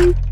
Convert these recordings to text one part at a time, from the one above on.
How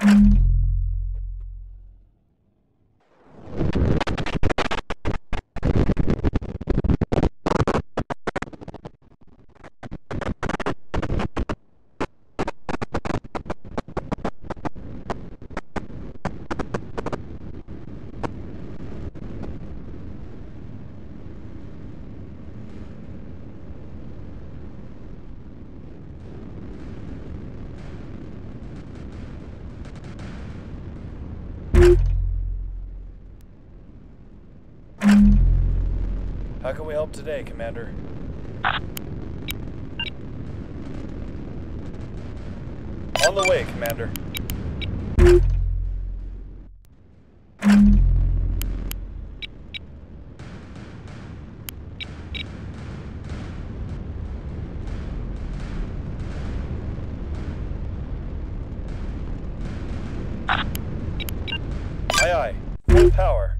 can we help today, Commander? On the way, Commander. Aye aye. Full power.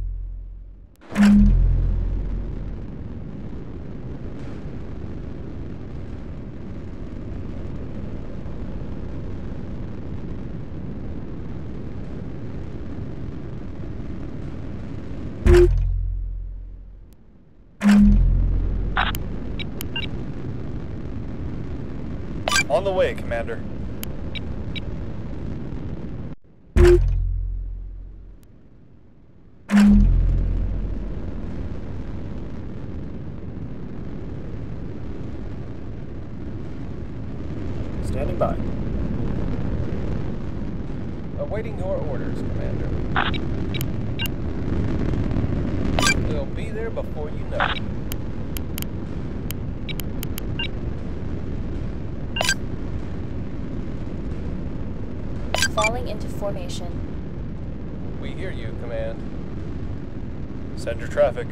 On the way, Commander. Standing by. Awaiting your orders, Commander. We'll be there before you know it. Falling into formation. We hear you, Command. Send your traffic.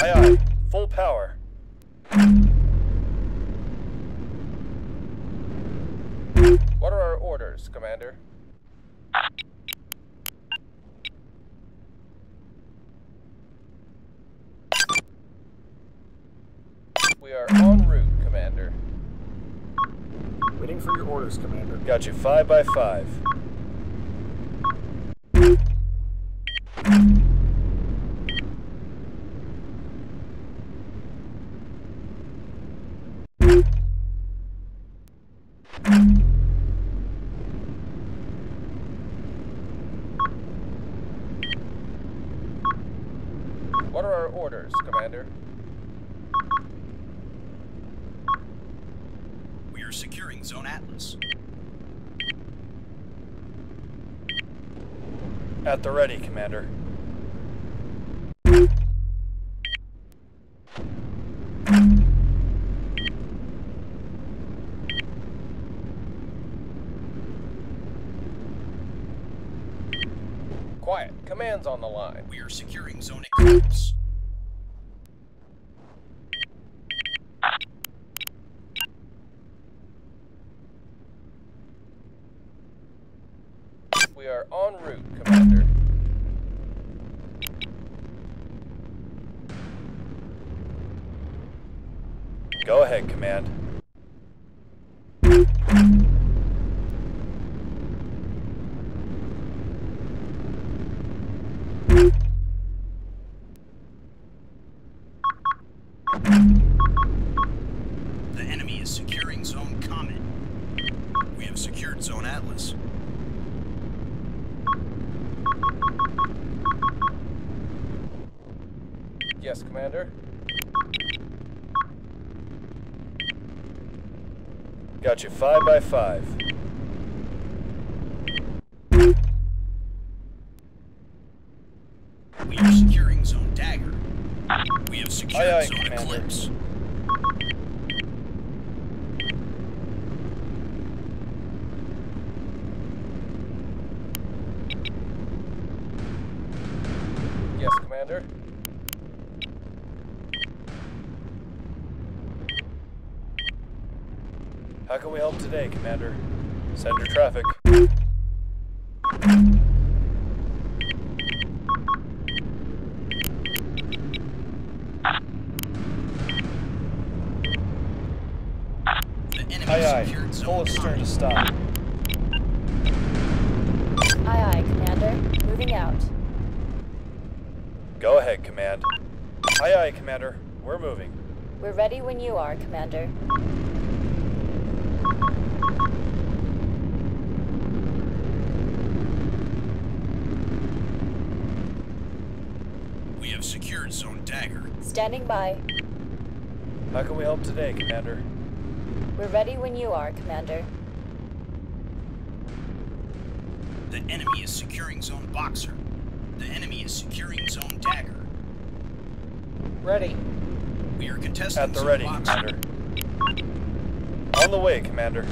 Aye aye. Full power. What are our orders, Commander? We are en route, Commander. Waiting for your orders, Commander. Got you five by five. What are our orders, Commander? We are securing Zone Atlas. At the ready, Commander. Quiet. Command's on the line. We are securing Zone Eclipse. We are en route, Commander. Go ahead, Command. The enemy is securing Zone Comet. We have secured Zone Atlas. Yes, Commander. Got you five by five. We are securing Zone Dagger. We have secured Aye, aye, Zone Commander. Eclipse. Yes, Commander. How can we help today, Commander? Send your traffic. The enemy Aye, aye. Secured Full Zone of stern to stop. Aye, aye, Commander. Moving out. Go ahead, Command. Aye, aye, Commander. We're moving. We're ready when you are, Commander. We have secured Zone Dagger. Standing by. How can we help today, Commander? We're ready when you are, Commander. The enemy is securing Zone Boxer. The enemy is securing Zone Dagger. Ready. We are contesting At the Zone ready, Boxer. Commander. On the way, Commander.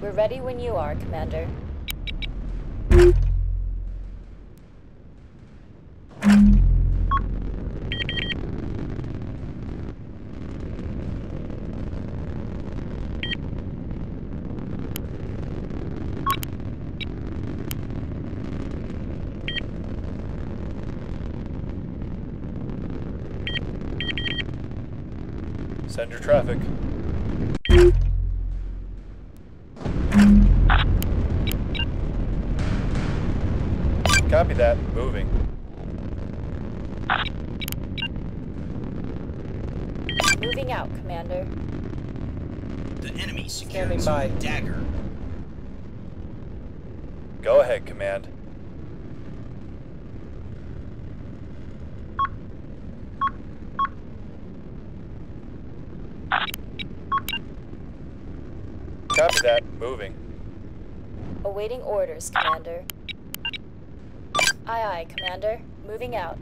We're ready when you are, Commander. Send your traffic. Copy that. Moving. Moving out, Commander. The enemy securing Standing by. Dagger. Awaiting orders, Commander. Aye aye, Commander. Moving out.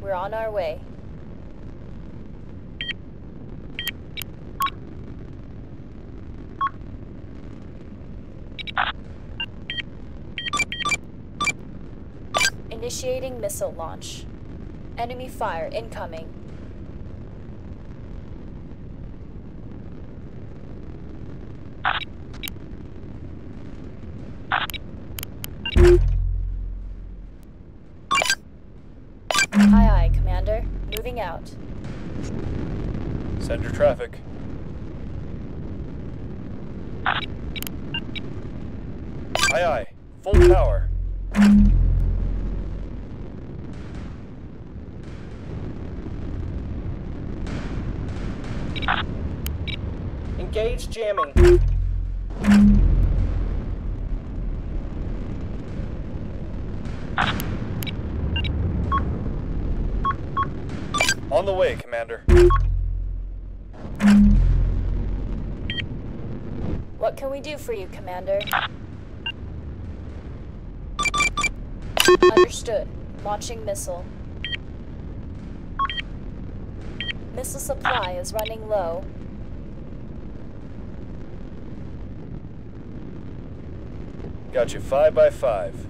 We're on our way. Initiating missile launch. Enemy fire incoming. Aye aye, Commander. Moving out. Send your traffic. Aye aye. Full power. Engage jamming. On the way, Commander. What can we do for you, Commander? Understood. Launching missile. Missile supply is running low. Got you five by five.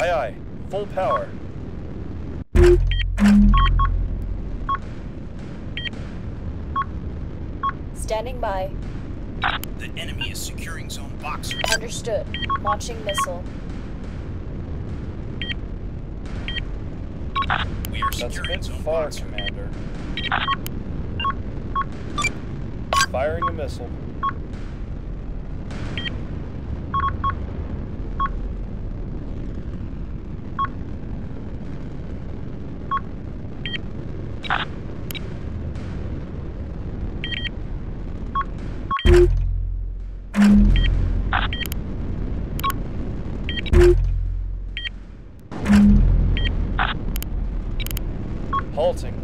Aye aye. Full power. Standing by. The enemy is securing Zone Boxer. Understood. Launching missile. We are That's a securing bit Zone far, Boxer. Commander. Firing a missile. Halting.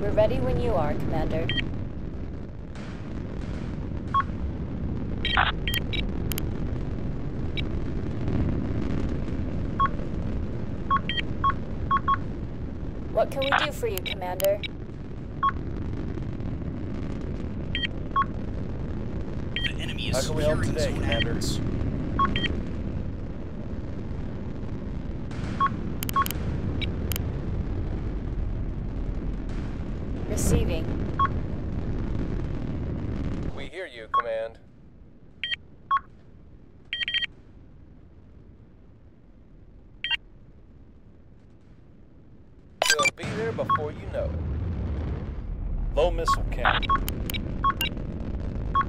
We're ready when you are, Commander. What can we do for you, Commander? The enemy How is can we help securing today, Zone Commander? Adams. Receiving. We hear you, Command. They'll be there before you know it. Low missile count.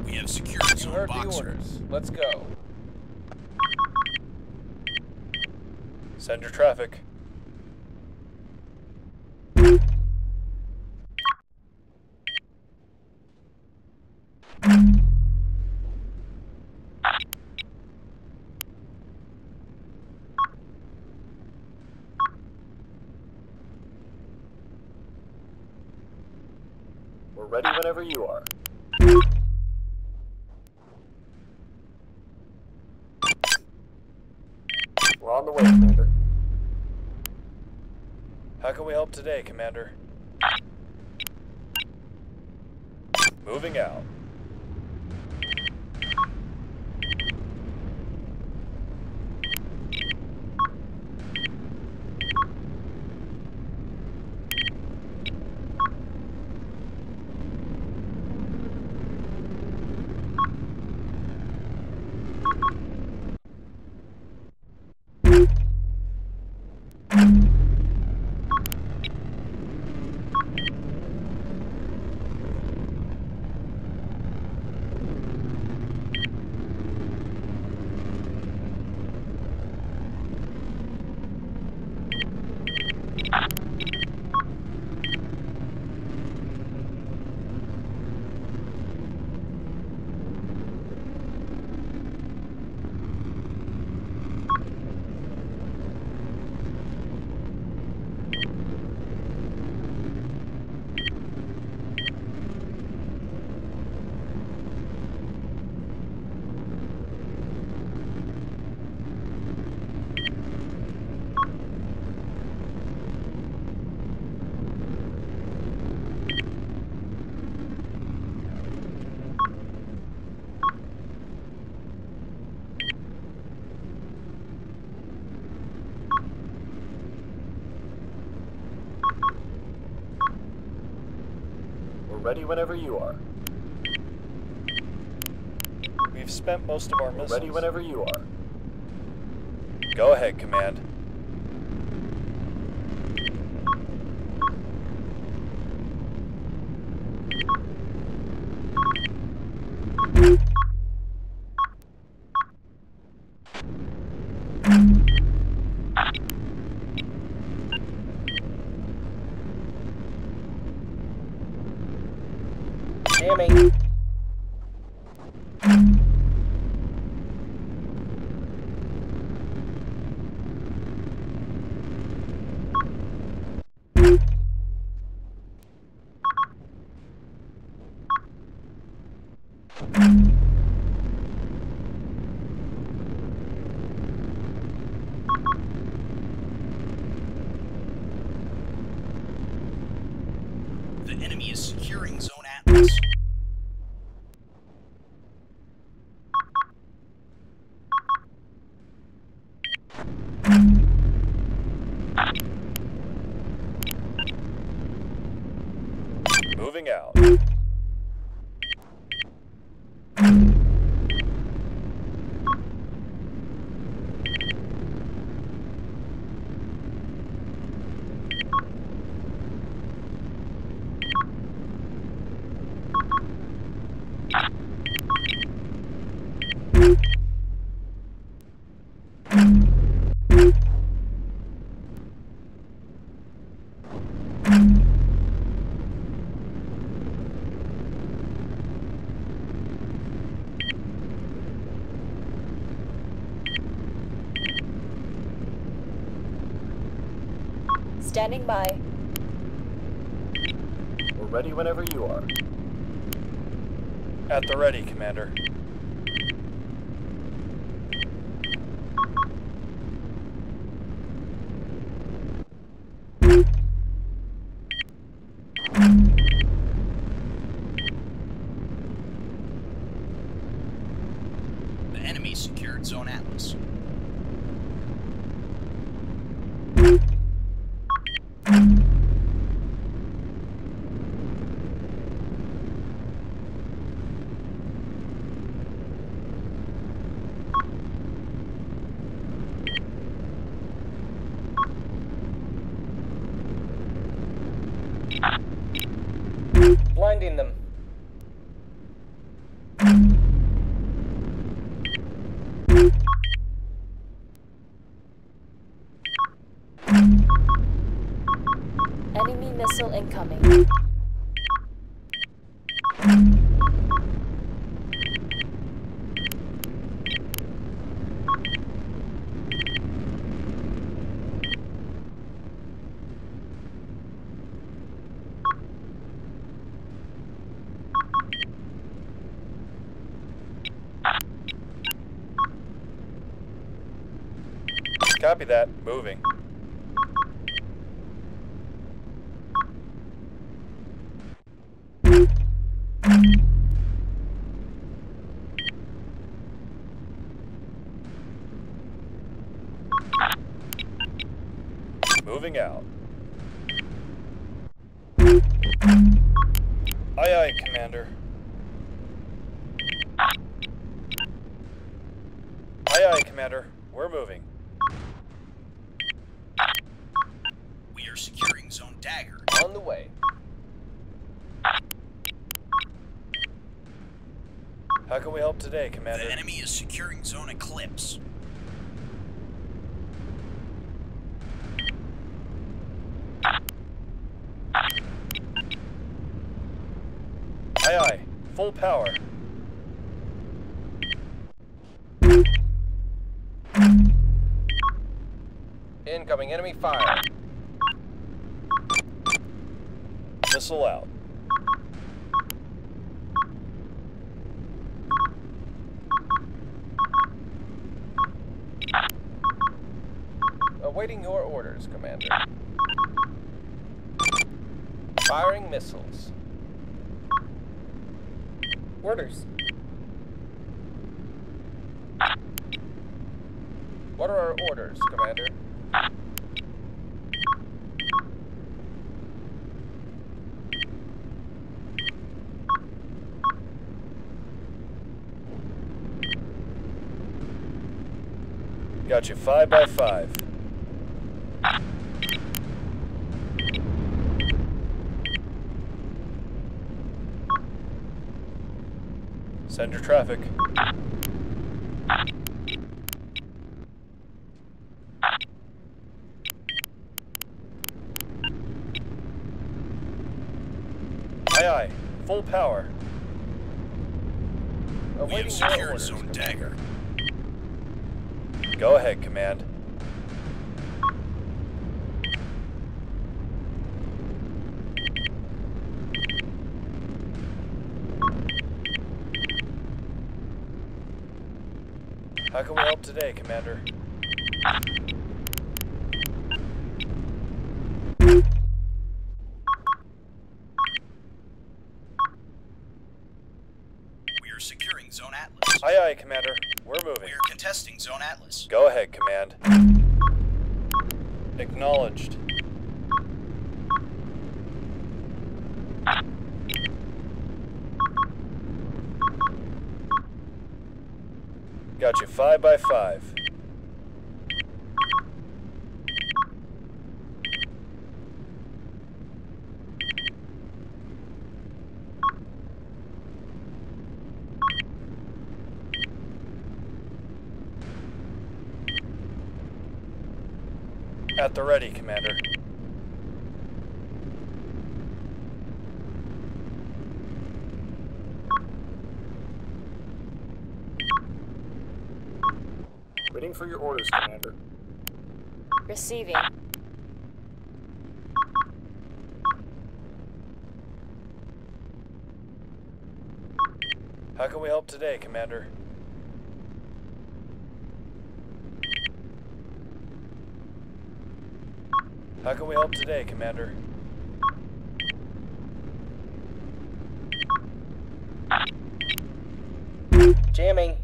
We have secured You heard the orders. Let's go. Send your traffic. We're ready whenever you are. We're on the way, Commander. How can we help today, Commander? Moving out. Ready whenever you are. We've spent most of our missiles. Ready whenever you are. Go ahead, Command. Jamming. The enemy is securing Zone Atlas. Moving out. Standing by. We're ready whenever you are. At the ready, Commander. The enemy secured Zone Atlas. Blinding them. Enemy missile incoming. Copy that. Moving. Moving out. Aye, aye, Commander. Aye, aye, Commander. We're moving. We are securing Zone Dagger. On the way. How can we help today, Commander? The enemy is securing Zone Eclipse. Aye, aye. Full power. Incoming enemy fire. Missile out. orders, Commander. Firing missiles. Orders. What are our orders, Commander? Got you five by five. Send your traffic. Aye aye. Full power. We have Awaiting secured Zone Dagger. Go ahead, Command. We help today, Commander? We are securing Zone Atlas. Aye aye, Commander. We're moving. We are contesting Zone Atlas. Go ahead, Command. Acknowledged. Got you five by five. At the ready, Commander. Waiting for your orders, Commander. Receiving. How can we help today, Commander? How can we help today, Commander? Jamming.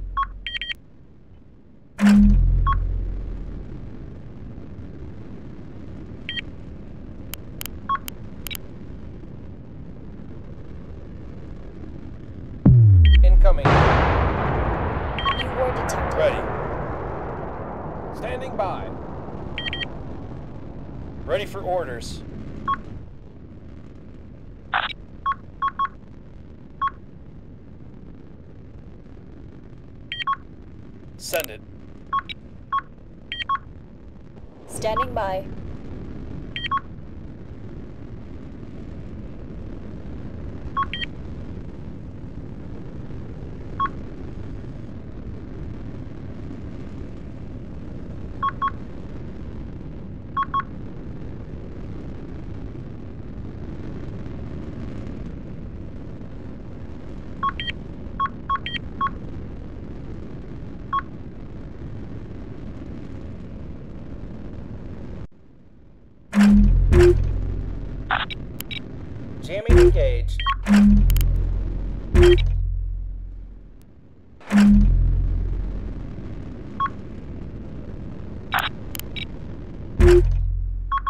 Incoming. New war detected. Ready. Standing by. Ready for orders. Send it. Standing by. Jamming engaged.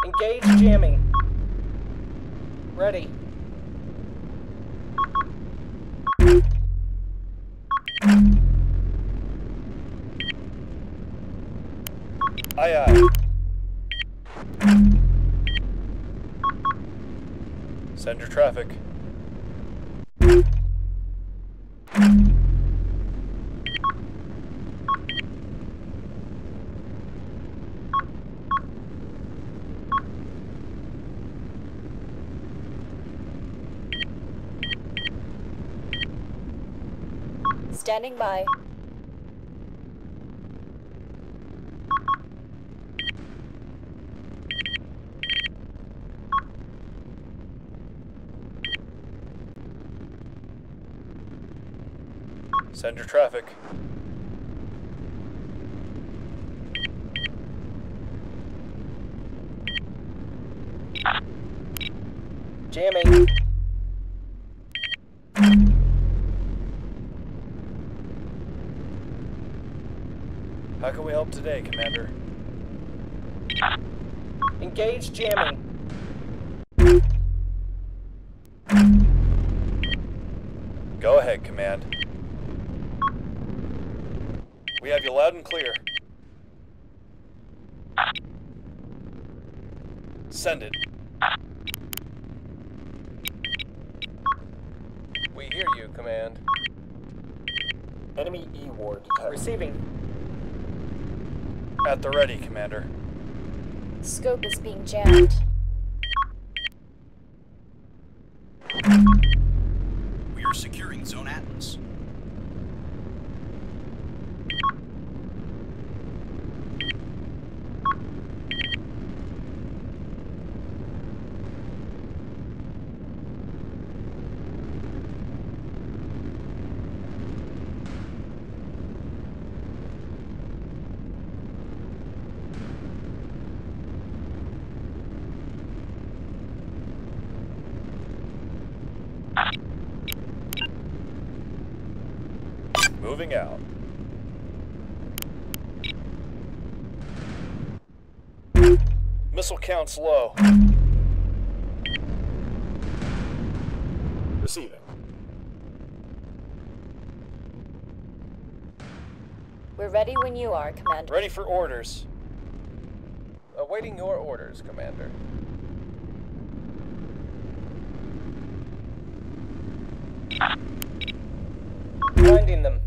Engage jamming. Ready. Aye aye. Send your traffic. Standing by. Send your traffic. Jamming. How can we help today, Commander? Engage jamming. and clear. Send it. We hear you, Command. Enemy EWAR Receiving. At the ready, Commander. Scope is being jammed. We are securing Zone Atlas. Count's low. Receiving. We're ready when you are, Commander. Ready for orders. Awaiting your orders, Commander. Finding them.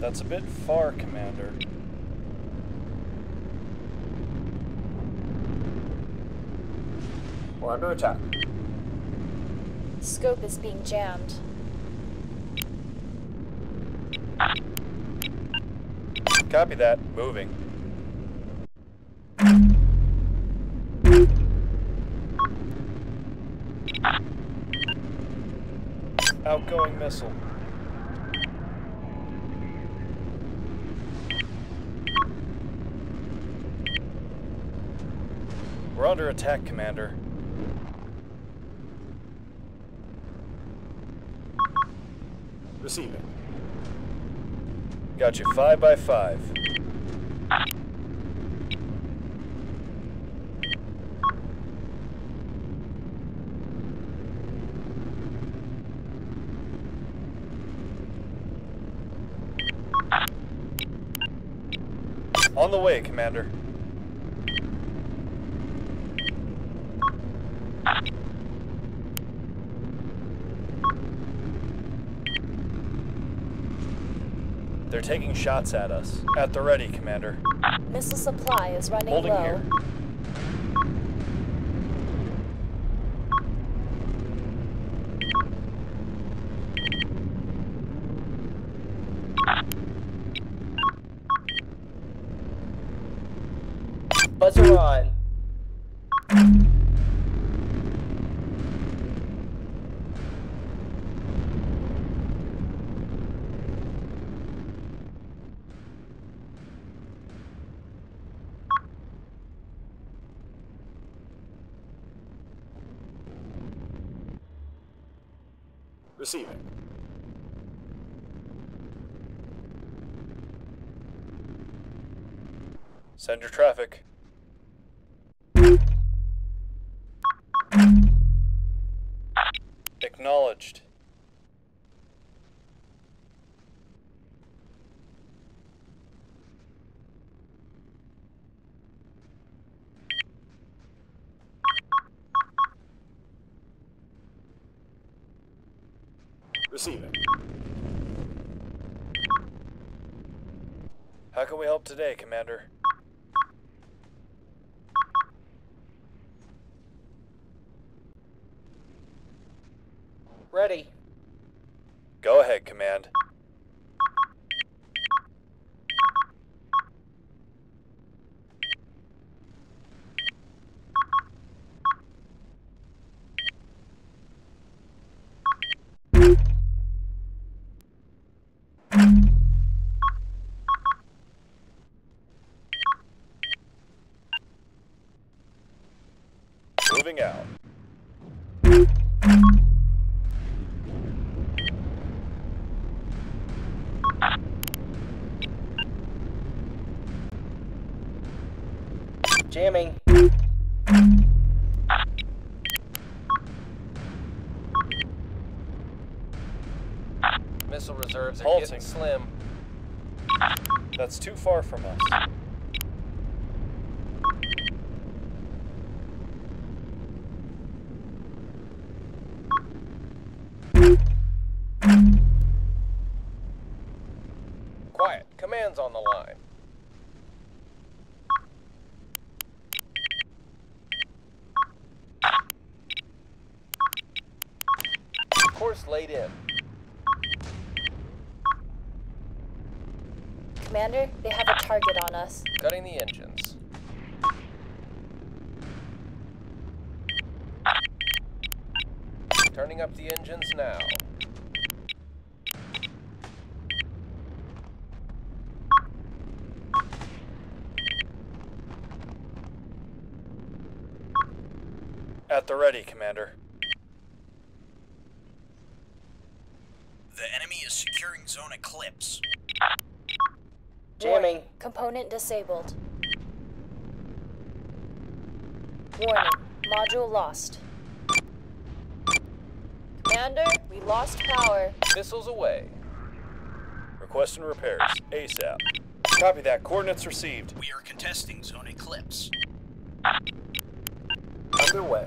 That's a bit far, Commander. We're under attack. Scope is being jammed. Copy that. Moving. Outgoing missile. We're under attack, Commander. Got you five by five. On the way, Commander. They're taking shots at us. At the ready, Commander. Missile supply is running Holding low. here. Buzzer on. Receiving. Send your traffic. Acknowledged. Receiving. How can we help today, Commander? Ready. Go ahead, Command. Moving out. Jamming. Missile reserves are Halting. getting slim. That's too far from us. Command's on the line. Course laid in. Commander, they have a target on us. Cutting the engines. Turning up the engines now. At the ready, Commander. The enemy is securing Zone Eclipse. Jamming. Warning, component disabled. Warning, module lost. Commander, we lost power. Missiles away. Requesting repairs. ASAP. Copy that. Coordinates received. We are contesting Zone Eclipse. Underway.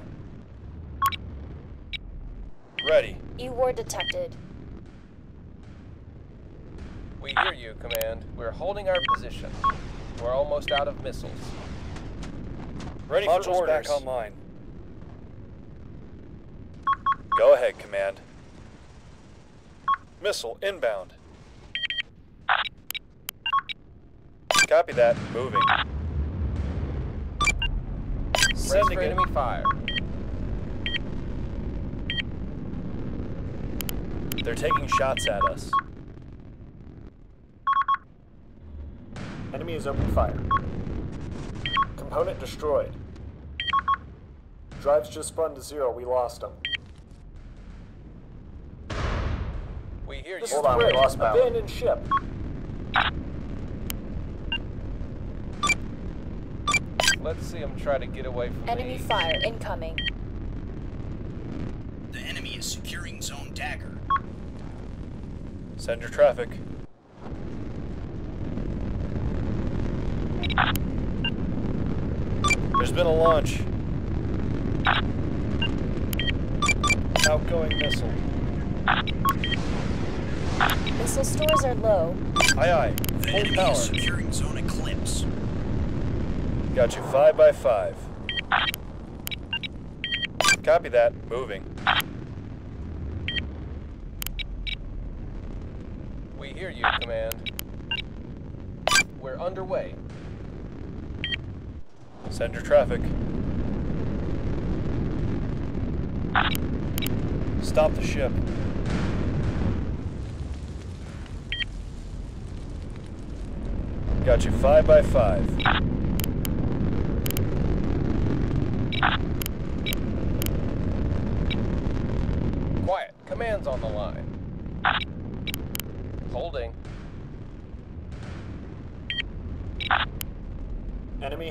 Ready. EWAR detected. We hear you, Command. We're holding our position. We're almost out of missiles. Ready for Modules orders. back online. Go ahead, Command. Missile inbound. Copy that. Moving. Brace Sending for enemy fire. They're taking shots at us. Enemy is open fire. Component destroyed. Drives just spun to zero. We lost them. We hear This you. is the on, we bridge. lost power. Abandoned ship. Let's see him try to get away from Enemy me. fire incoming. The enemy is securing Zone Dagger. Send your traffic. There's been a launch. Outgoing missile. Missile stores are low. Aye aye. The Full enemy power. is securing Zone Eclipse. Got you five by five. Copy that. Moving. We hear you, Command. We're underway. Send your traffic. Stop the ship. Got you five by five. Quiet. Command's on the line.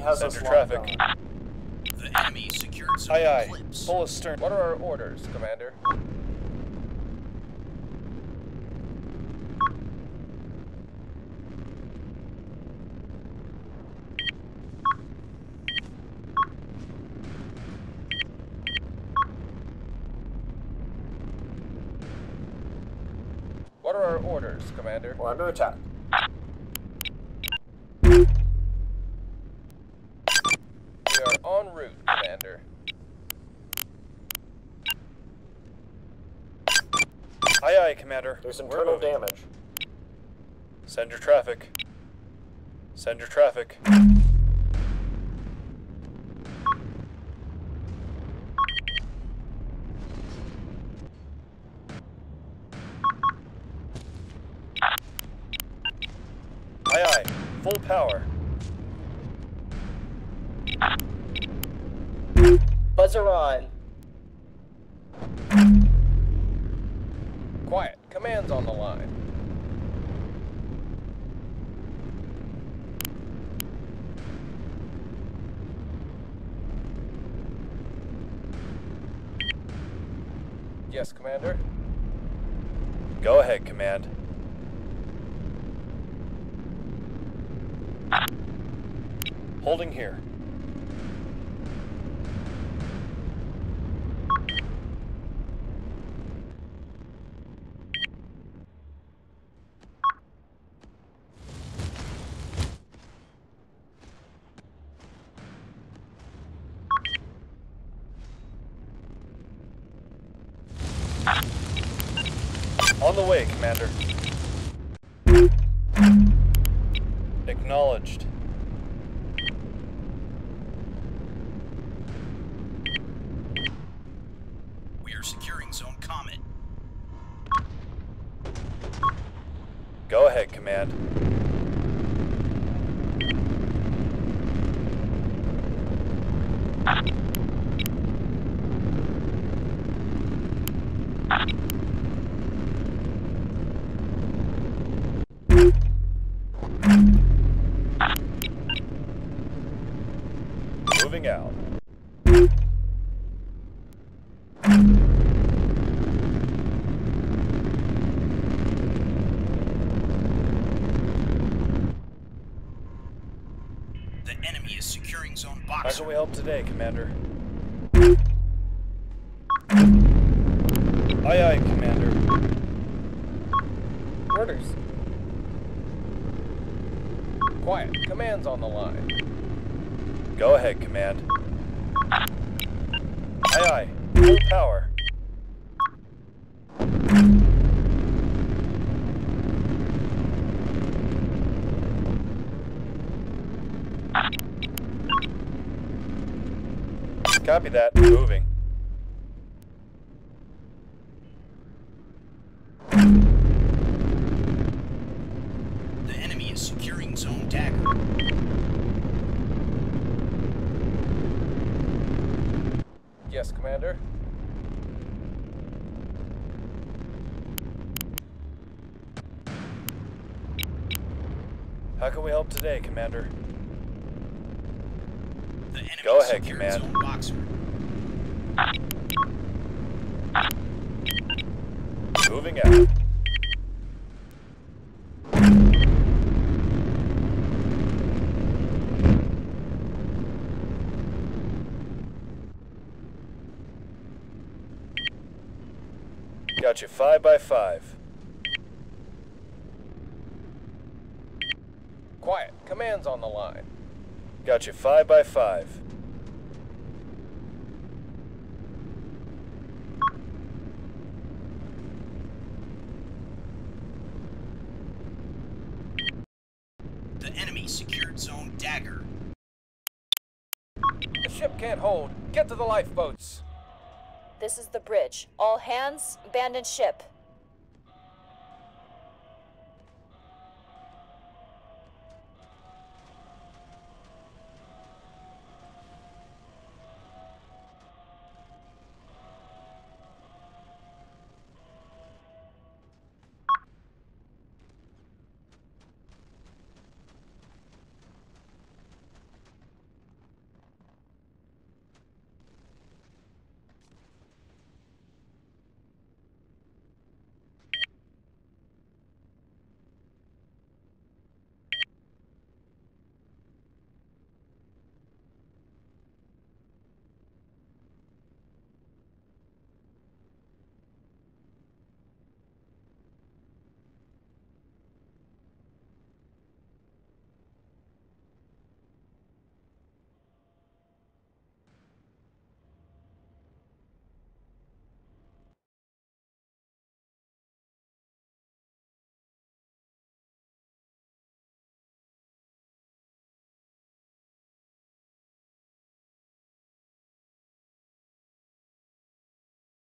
Has Send us traffic. on. The enemy secured Zone Aye aye. Eclipse. Full astern. What are our orders, Commander? What are our orders, Commander? We're under attack. We are en route, Commander. Aye, There's internal damage. Send your traffic. Send your traffic. Aye aye. Full power. Buzzer on. Quiet. Command's on the line. Yes, Commander. Go ahead, Command. Holding here. the way, Commander. Acknowledged. We are securing Zone Comet. Go ahead, Command. Moving out. The enemy is Zone How can we help today, Commander? Aye, aye, Commander. Orders. Quiet. Command's on the line. Go ahead, Command. Aye, aye. Full power. Copy that. Moving. The enemy is securing Zone Dagger. Yes, Commander. How can we help today, Commander? Go ahead, Command. Moving out. Got you five by five. Quiet. Command's on the line. Got you five by five. The enemy secured Zone Dagger. The ship can't hold. Get to the lifeboats. This is the bridge. All hands, abandon ship.